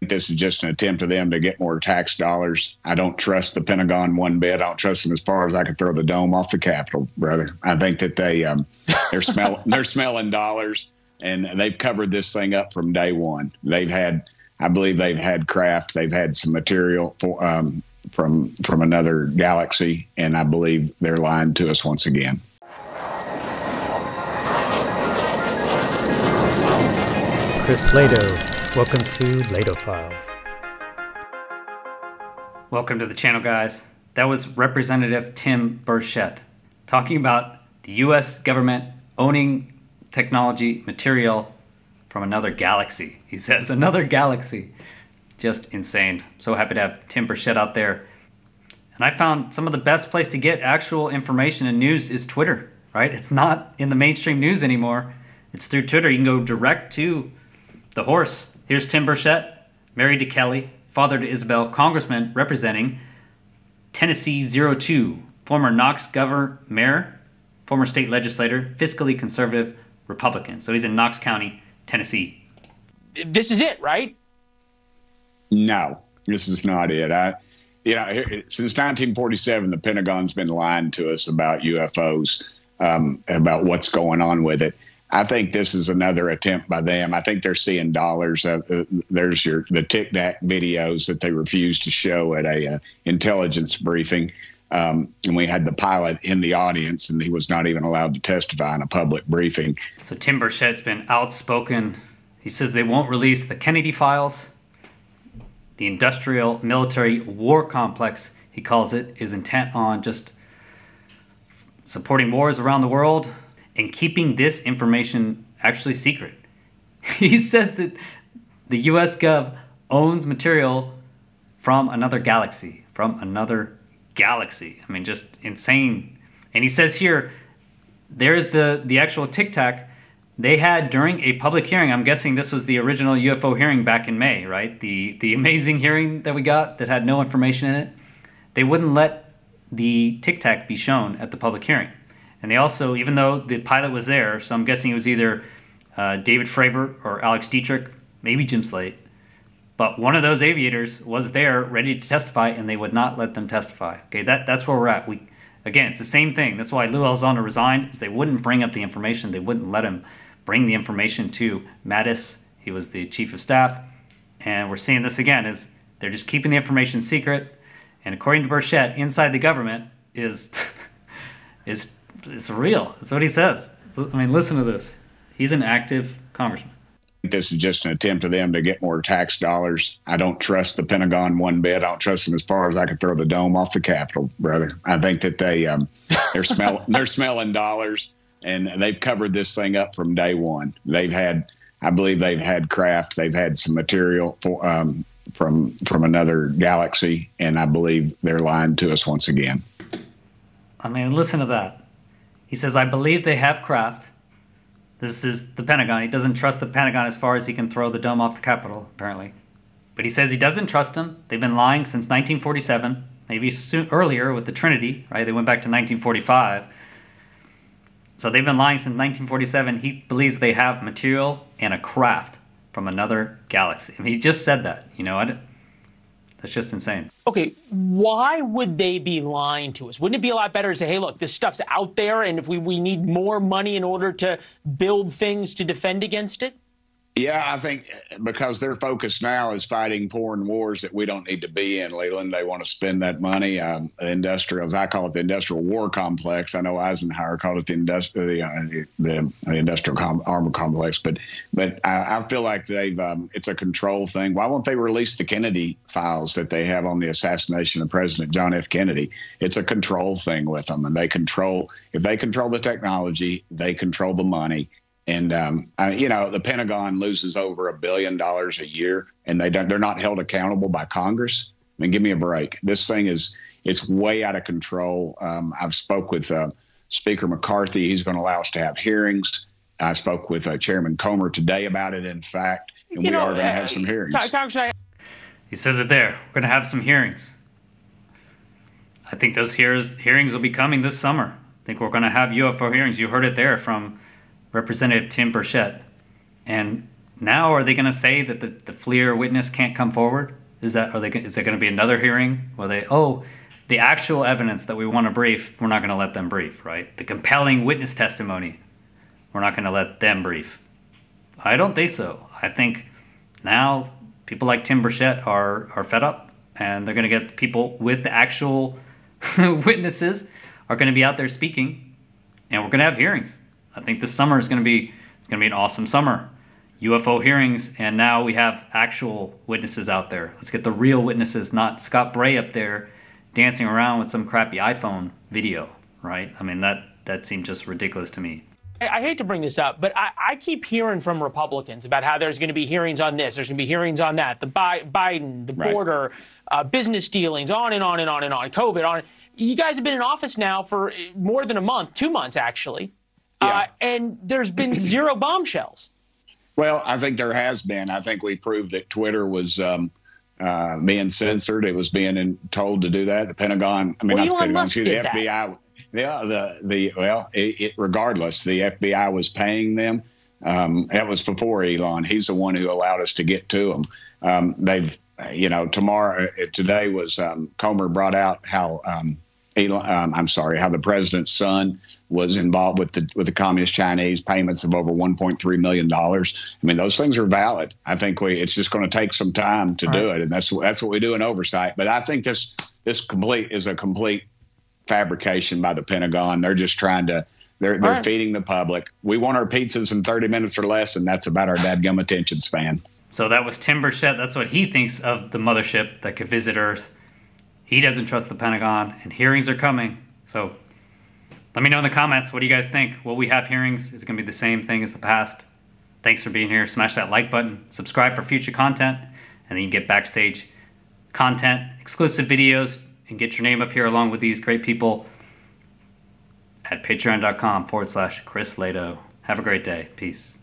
This is just an attempt of them to get more tax dollars. I don't trust the Pentagon one bit. I don't trust them as far as I can throw the dome off the Capitol, brother. I think that they um, they're smell they're smelling dollars, and they've covered this thing up from day one. They've had, I believe, they've had craft. They've had some material for, um, from from another galaxy, and I believe they're lying to us once again. Chris Lehto. Welcome to Lehto Files. Welcome to the channel, guys. That was Representative Tim Burchett talking about the U.S. government owning technology material from another galaxy. He says, another galaxy. Just insane. So happy to have Tim Burchett out there. And I found some of the best place to get actual information and news is Twitter, right? It's not in the mainstream news anymore. It's through Twitter. You can go direct to the horse. Here's Tim Burchett, married to Kelly, father to Isabel, congressman representing Tennessee 02, former Knox governor, mayor, former state legislator, fiscally conservative Republican. So he's in Knox County, Tennessee. This is it, right? No, this is not it. I, you know, since 1947, the Pentagon's been lying to us about UFOs, um, about what's going on with it. I think this is another attempt by them. I think they're seeing dollars. Uh, there's your the Tic Tac videos that they refused to show at a uh, intelligence briefing, um, and we had the pilot in the audience, and he was not even allowed to testify in a public briefing. So Tim Burchett's been outspoken. He says they won't release the Kennedy files. The industrial military war complex, he calls it, is intent on just supporting wars around the world and keeping this information actually secret. he says that the US Gov owns material from another galaxy, from another galaxy. I mean, just insane. And he says here, there's the, the actual Tic Tac they had during a public hearing. I'm guessing this was the original UFO hearing back in May, right? The, the amazing hearing that we got that had no information in it. They wouldn't let the Tic Tac be shown at the public hearing. And they also, even though the pilot was there, so I'm guessing it was either uh, David Fravor or Alex Dietrich, maybe Jim Slaight, but one of those aviators was there ready to testify, and they would not let them testify. Okay, that, that's where we're at. We again, it's the same thing. That's why Lou Elizondo resigned. Is they wouldn't bring up the information. They wouldn't let him bring the information to Mattis. He was the chief of staff, and we're seeing this again. Is they're just keeping the information secret, and according to Burchett, inside the government is is it's real. That's what he says. I mean, listen to this. He's an active congressman. This is just an attempt of them to get more tax dollars. I don't trust the Pentagon one bit. I don't trust them as far as I can throw the dome off the Capitol, brother. I think that they um, they're smell they're smelling dollars, and they've covered this thing up from day one. They've had, I believe, they've had craft. They've had some material for, um, from from another galaxy, and I believe they're lying to us once again. I mean, listen to that. He says, I believe they have craft. This is the Pentagon. He doesn't trust the Pentagon as far as he can throw the dome off the Capitol, apparently. But he says he doesn't trust them. They've been lying since 1947, maybe soon, earlier with the Trinity, right? They went back to 1945. So they've been lying since 1947. He believes they have material and a craft from another galaxy. I mean, he just said that. You know, I, that's just insane. Okay, why would they be lying to us? Wouldn't it be a lot better to say, hey, look, this stuff's out there, and if we, we need more money in order to build things to defend against it? Yeah, I think because their focus now is fighting foreign wars that we don't need to be in, Leland. They want to spend that money. Um, industrial, I call it, the industrial war complex. I know Eisenhower called it the industrial, the, uh, the, the, industrial com- armor complex, but but I, I feel like they've um, it's a control thing. Why won't they release the Kennedy files that they have on the assassination of President John F. Kennedy? It's a control thing with them, and they control. If they control the technology, they control the money and um, I, you know, the Pentagon loses over a billion dollars a year, and they don't. They're not held accountable by Congress. I mean, give me a break. This thing is it's way out of control. Um, I've spoke with uh, Speaker McCarthy. He's going to allow us to have hearings. I spoke with uh, Chairman Comer today about it. In fact, and you we know, are going to uh, have some hearings. He says it there. We're going to have some hearings. I think those hears, hearings will be coming this summer. I think we're going to have UFO hearings. You heard it there from Representative Tim Burchett. And now are they going to say that the, the FLIR witness can't come forward? Is that are they? Is there going to be another hearing where they oh the actual evidence that we want to brief, we're not going to let them brief, right? The compelling witness testimony, we're not going to let them brief. I don't think so. I think now people like Tim Burchett are are fed up, and they're going to get people with the actual witnesses are going to be out there speaking, and we're going to have hearings. I think this summer is going to be it's going to be an awesome summer. UFO hearings, and now we have actual witnesses out there. Let's get the real witnesses, not Scott Bray up there dancing around with some crappy iPhone video, right? I mean, that that seemed just ridiculous to me. I hate to bring this up, but I, I keep hearing from Republicans about how there's going to be hearings on this, there's going to be hearings on that, the Bi- Biden, the Right. border, uh, business dealings, on and on and on and on, COVID, on. You guys have been in office now for eh, more than a month, two months actually, uh, Yeah. and there's been zero bombshells. Well, I think there has been. I think we proved that Twitter was um, uh, being censored. It was being in, told to do that. The Pentagon, I mean, Well, not the Pentagon, Musk excuse me, did the that. FBI. Yeah, the the well, it, it, regardless, the FBI was paying them. Um, that was before Elon. He's the one who allowed us to get to them. Um, they've, you know, tomorrow, uh, today was um, Comer brought out how um, Elon, um, I'm sorry, how the president's son was involved with the with the communist Chinese payments of over 1.3 million dollars. I mean, those things are valid. I think we it's just going to take some time to do it, and that's that's what we do in oversight. But I think this this complete is a complete fabrication by the Pentagon. They're just trying to. They're, they're right. feeding the public. We want our pizzas in 30 minutes or less, and that's about our dadgum attention span. So that was Tim Burchett. That's what he thinks of the mothership that could visit Earth. He doesn't trust the Pentagon, and hearings are coming. So let me know in the comments. What do you guys think? Will we have hearings? Is it going to be the same thing as the past? Thanks for being here. Smash that like button. Subscribe for future content, and then you can get backstage content, exclusive videos, and get your name up here along with these great people at patreon.com forward slash Chris Lehto. Have a great day. Peace.